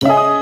you